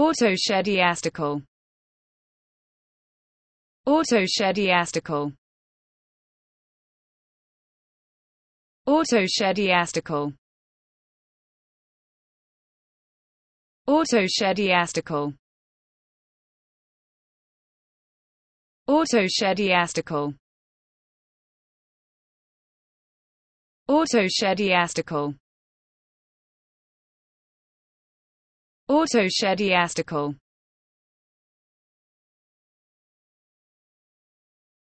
Autoschediastical. Autoschediastical. Autoschediastical. Autoschediastical. Autoschediastical. Autoschediastical. Autoschediastical.